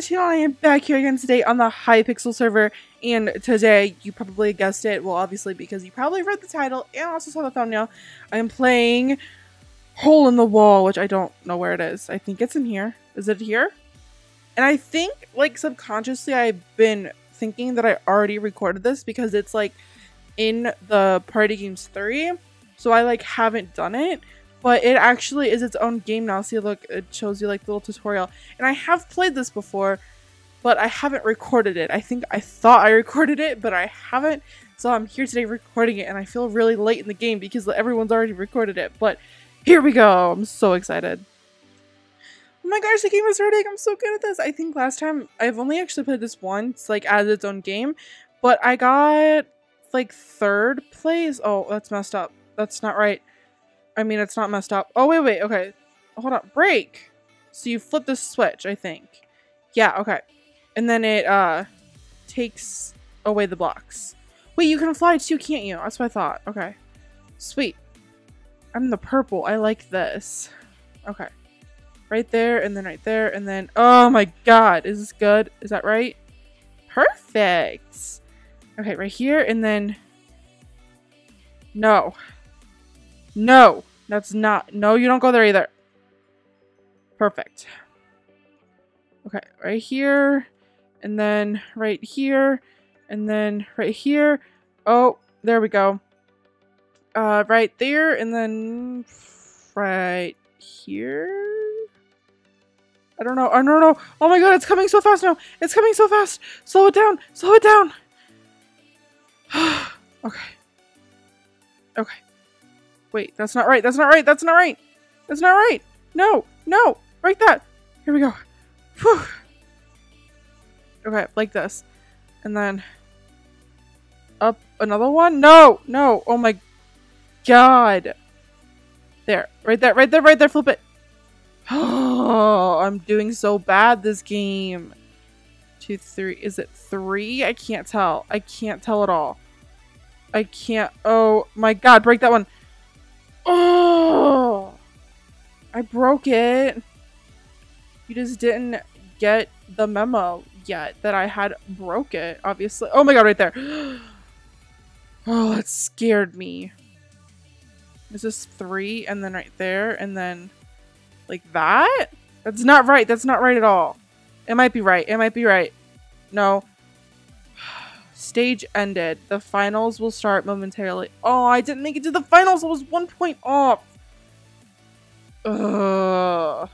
channel. I am back here again today on the Hypixel server. And today, you probably guessed it. Well, obviously, because you probably read the title and also saw the thumbnail. I am playing Hole in the Wall, which I don't know where it is. I think it's in here. Is it here? And I think, like, subconsciously, I've been thinking that I already recorded this because it's, like, in the Party Games 3. So I, like, haven't done it but it actually is its own game now. See, look, it shows you like the little tutorial. And I have played this before, but I haven't recorded it. I think I thought I recorded it, but I haven't. So I'm here today recording it, and I feel really late in the game because everyone's already recorded it. But here we go. I'm so excited. Oh my gosh, the game is starting. I'm so good at this. I think last time, I've only actually played this once, like as its own game, but I got like third place. Oh, that's messed up. That's not right. I mean, it's not messed up. Oh, wait, wait. Okay. Hold on. Break. So you flip the switch, I think. Yeah, okay. And then it, uh, takes away the blocks. Wait, you can fly too, can't you? That's what I thought. Okay. Sweet. I'm the purple. I like this. Okay. Right there, and then right there, and then... Oh my god! Is this good? Is that right? Perfect! Okay, right here, and then... No. No! That's not- No, you don't go there either. Perfect. Okay, right here, and then right here, and then right here. Oh, there we go. Uh, right there, and then right here. I don't know. I don't know. Oh my god, it's coming so fast now. It's coming so fast. Slow it down. Slow it down. okay. Okay. Wait, that's not right. That's not right. That's not right. That's not right. No, no. Break that. Here we go. Whew. Okay, like this. And then up another one? No, no. Oh my god. There. Right there. Right there. Right there. Flip it. Oh, I'm doing so bad this game. Two, three. Is it three? I can't tell. I can't tell at all. I can't. Oh my god. Break that one. Oh! I broke it. You just didn't get the memo yet that I had broke it, obviously. Oh my god, right there. Oh, it scared me. Is this three and then right there and then like that? That's not right. That's not right at all. It might be right. It might be right. No. Stage ended. The finals will start momentarily. Oh, I didn't make it to the finals. I was one point off. Ugh.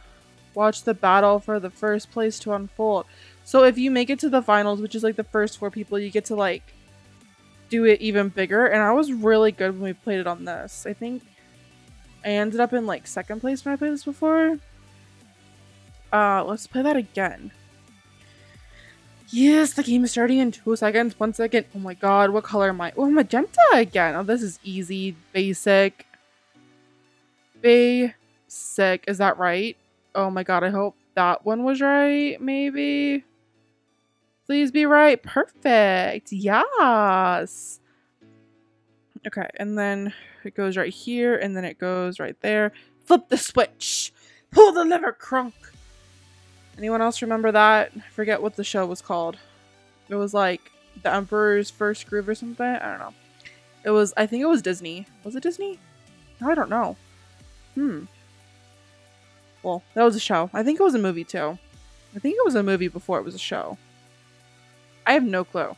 Watch the battle for the first place to unfold. So if you make it to the finals, which is like the first four people, you get to like do it even bigger. And I was really good when we played it on this. I think I ended up in like second place when I played this before. Uh, let's play that again. Yes, the game is starting in two seconds. One second. Oh my god, what color am I? Oh, magenta again. Oh, this is easy. Basic. Basic. Is that right? Oh my god, I hope that one was right, maybe? Please be right. Perfect. Yes. Okay, and then it goes right here, and then it goes right there. Flip the switch. Pull the lever, Kronk. Anyone else remember that? I forget what the show was called. It was like The Emperor's First Groove or something. I don't know. It was, I think it was Disney. Was it Disney? I don't know. Hmm. Well, that was a show. I think it was a movie too. I think it was a movie before it was a show. I have no clue.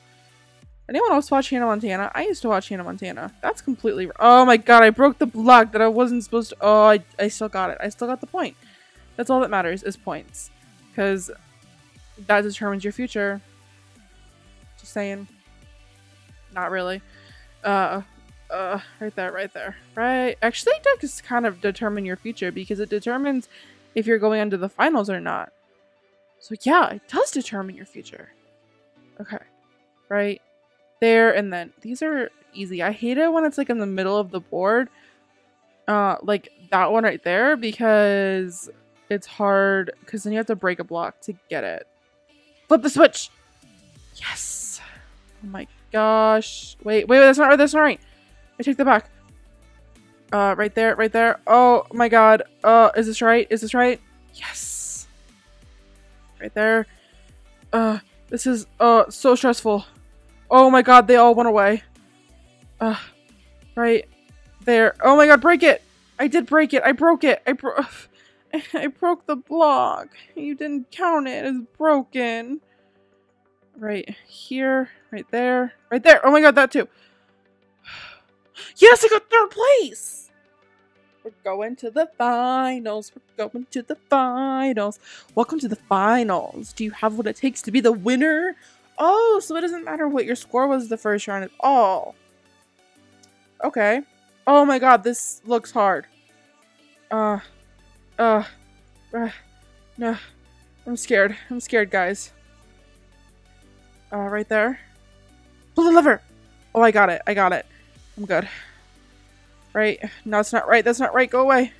Anyone else watch Hannah Montana? I used to watch Hannah Montana. That's completely. Oh my god, I broke the block that I wasn't supposed to. Oh, I, I still got it. I still got the point. That's all that matters is points. Because that determines your future. Just saying. Not really. Uh, uh, right there, right there. Right. Actually, it does kind of determine your future because it determines if you're going into the finals or not. So yeah, it does determine your future. Okay. Right there and then these are easy. I hate it when it's like in the middle of the board. Uh like that one right there because it's hard because then you have to break a block to get it. Flip the switch. Yes. Oh my gosh. Wait, wait, wait, that's not right. That's not right. I take that back. Uh, right there, right there. Oh my god. Uh, is this right? Is this right? Yes. Right there. Uh, this is, uh, so stressful. Oh my god, they all went away. Uh, right there. Oh my god, break it! I did break it. I broke it. I broke. I broke the block. You didn't count it as broken. Right here, right there, right there. Oh my god, that too. Yes, I got third place. We're going to the finals. We're going to the finals. Welcome to the finals. Do you have what it takes to be the winner? Oh, so it doesn't matter what your score was the first round at all. Okay. Oh my god, this looks hard. Uh, uh, uh, no. I'm scared. I'm scared, guys. Uh, right there. Pull the lever! Oh, I got it. I got it. I'm good. Right. No, it's not right. That's not right. Go away.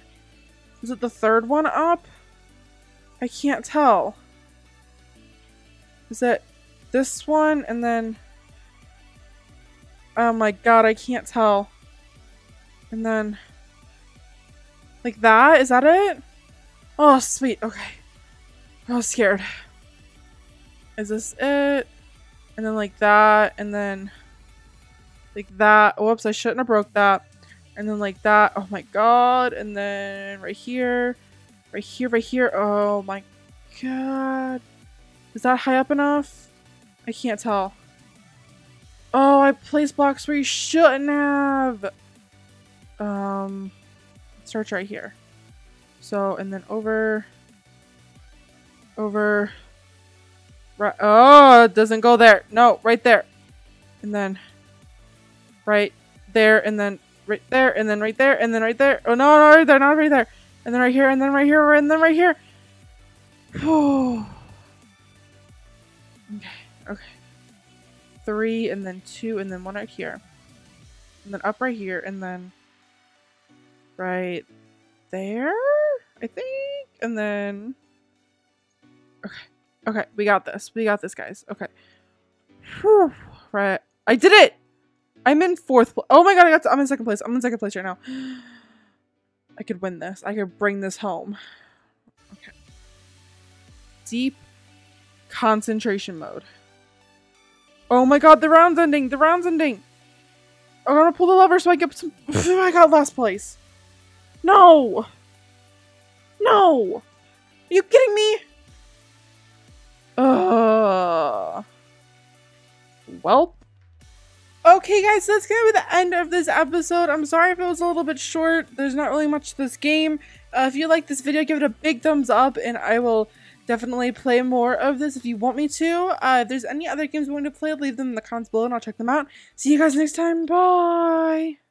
Is it the third one up? I can't tell. Is it this one and then... Oh my god, I can't tell. And then... Like that? Is that it? Oh, sweet. Okay. I was scared. Is this it? And then like that, and then like that. Whoops, I shouldn't have broke that. And then like that. Oh my god. And then right here. Right here, right here. Oh my god. Is that high up enough? I can't tell. Oh, I placed blocks where you shouldn't have. Um, starts right here. So, and then over, over, right. Oh, it doesn't go there. No, right there. And then right there, and then right there, and then right there, and then right there. Oh, no, no, right there, not right there. And then right here, and then right here, and then right here. Oh. okay, okay. Three, and then two, and then one right here. And then up right here, and then right there, I think. And then, okay, okay, we got this. We got this, guys. Okay. Whew. Right. I did it! I'm in fourth Oh my god, I got to, I'm in second place. I'm in second place right now. I could win this. I could bring this home. Okay. Deep concentration mode. Oh my god, the round's ending. The round's ending. I'm gonna pull the lever so I get some. I got last place. No! No! Are you kidding me? Uh. Well. Okay, guys, that's gonna be the end of this episode. I'm sorry if it was a little bit short. There's not really much to this game. Uh, if you like this video, give it a big thumbs up, and I will definitely play more of this if you want me to. Uh, if there's any other games you want to play, leave them in the comments below, and I'll check them out. See you guys next time. Bye!